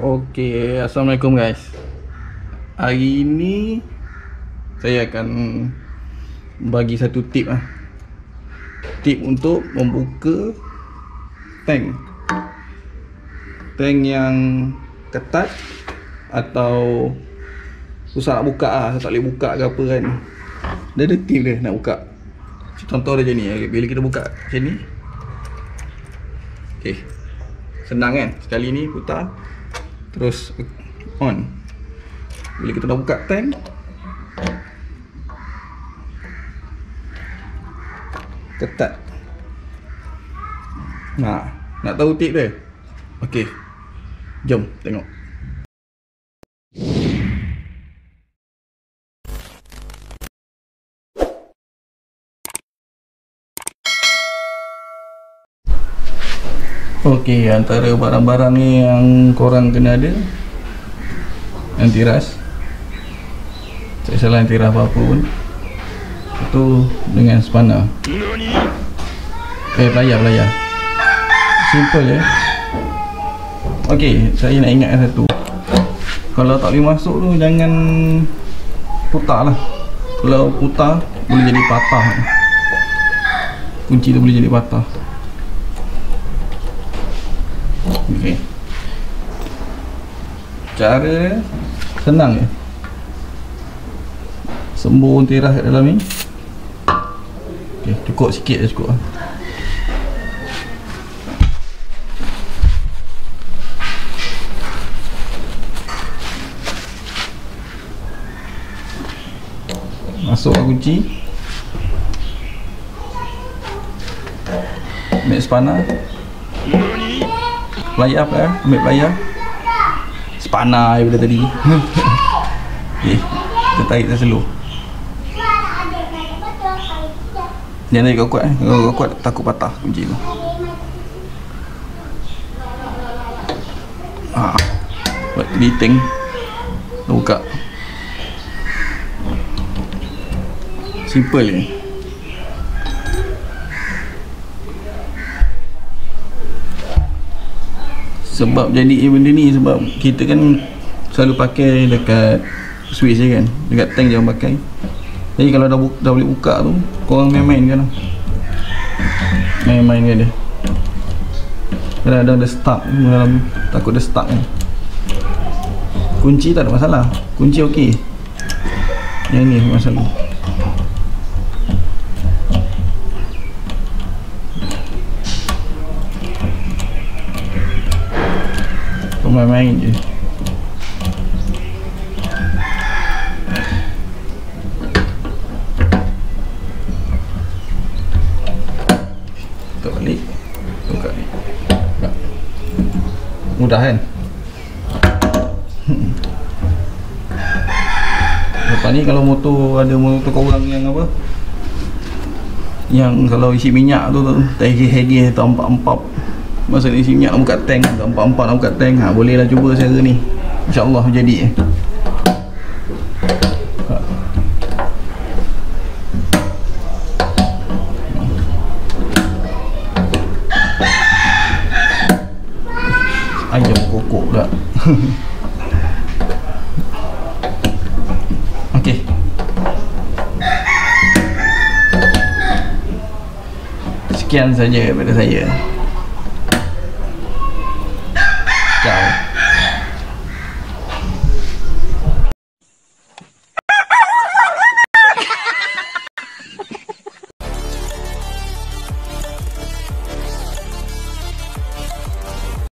Okey, Assalamualaikum guys. Hari ini Saya akan Bagi satu tip lah Tip untuk membuka Tank. Tank yang Ketat Atau Susah nak buka lah, tak boleh buka ke apa kan. Dia ada tip dia nak buka. Contoh dia macam ni, bila kita buka macam ni. Okay Senang kan, sekali ni putar terus on. Bila kita dah buka tank ketat. Nah nak tahu tip dia? Okey. Jom tengok Okey, antara barang-barang ni yang korang kena ada Antiras Tak salah antiras apa-apa pun. Itu dengan spana Eh, pelayar, pelayar. Simple je Okey, saya nak ingatkan satu. Kalau tak boleh masuk tu, jangan Putar lah. Kalau putar, boleh jadi patah. Kunci tu boleh jadi patah Okey. Cara senang je. Sembur tirah kat dalam ni. Okey, cukup sikit je cukup. Masuk kunci. Ambil spana Pelayar pelayar Ambil pelayar Sepana daripada tadi. Okay Kita tarik dah slow Jangan tarik kuat-kuat eh? Kalau kuat takut patah kunci tu. Ah, Buat editing Dah buka. Simple ni sebab jadi benda ni sebab kita kan selalu pakai dekat switch je kan dekat tank jangan pakai. Jadi kalau dah, dah boleh buka tu korang main-main kan. Main-main kan dia. Kadang-kadang dia stuck dalam takut dia stuck kan. Kunci tak ada masalah. Kunci okey. Yang ni masalah main-main je. Tutup balik Buka Buka. Mudah kan? Hmm. Lepas ni kalau motor ada motor korang yang apa? Yang kalau isi minyak tu tu Hegi-hegi atau empat-empat Masa ni isi minyak nak buka tank atau empat-empat nak buka tank. Ha, Bolehlah cuba cara ni. InsyaAllah jadi. Ha. Ayam kokok pula. Okey. Sekian saja daripada saya